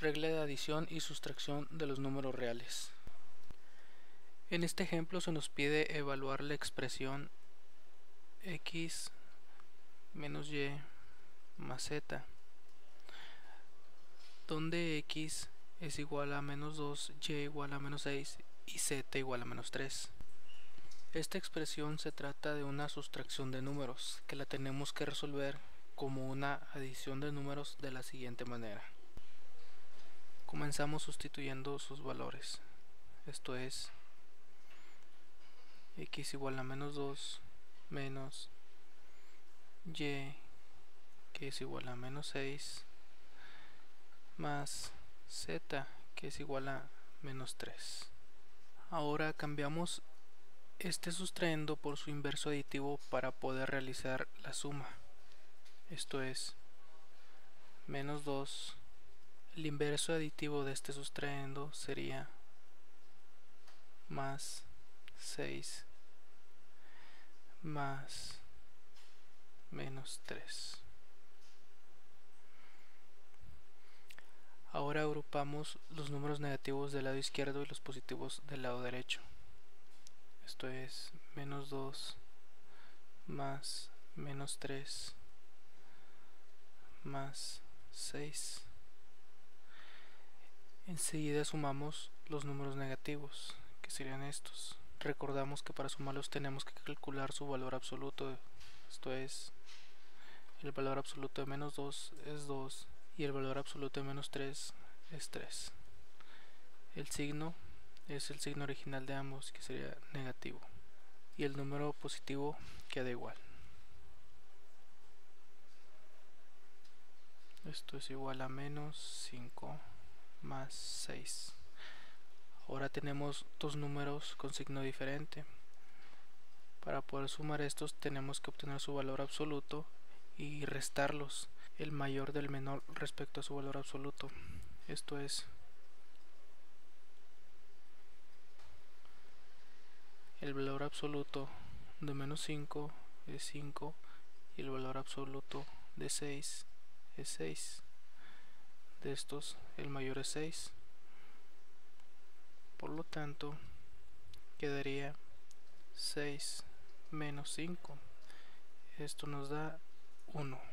Regla de adición y sustracción de los números reales. En este ejemplo se nos pide evaluar la expresión x menos y más z, donde x es igual a menos 2, y igual a menos 6 y z igual a menos 3. Esta expresión se trata de una sustracción de números, que la tenemos que resolver como una adición de números de la siguiente manera. Comenzamos sustituyendo sus valores. Esto es x igual a menos 2 menos y que es igual a menos 6 más z que es igual a menos 3. Ahora cambiamos este sustraendo por su inverso aditivo para poder realizar la suma. Esto es menos 2. El inverso aditivo de este sustraendo sería más 6 más menos 3. Ahora agrupamos los números negativos del lado izquierdo y los positivos del lado derecho. Esto es menos 2 más menos 3 más 6. Enseguida sumamos los números negativos, que serían estos. Recordamos que para sumarlos tenemos que calcular su valor absoluto, esto es, el valor absoluto de menos 2 es 2 y el valor absoluto de menos 3 es 3. El signo es el signo original de ambos, que sería negativo. Y el número positivo queda igual. Esto es igual a menos 5 más 6. Ahora tenemos dos números con signo diferente. Para poder sumar estos tenemos que obtener su valor absoluto y restarlos el mayor del menor respecto a su valor absoluto. Esto es el valor absoluto de menos 5 es 5 y el valor absoluto de 6 es 6. De estos el mayor es 6. Por lo tanto, quedaría 6 menos 5. Esto nos da 1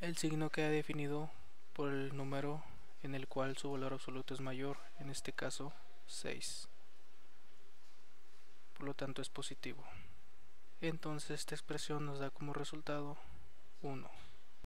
el signo queda definido por el número en el cual su valor absoluto es mayor, en este caso 6. Por lo tanto es positivo. Entonces esta expresión nos da como resultado 1.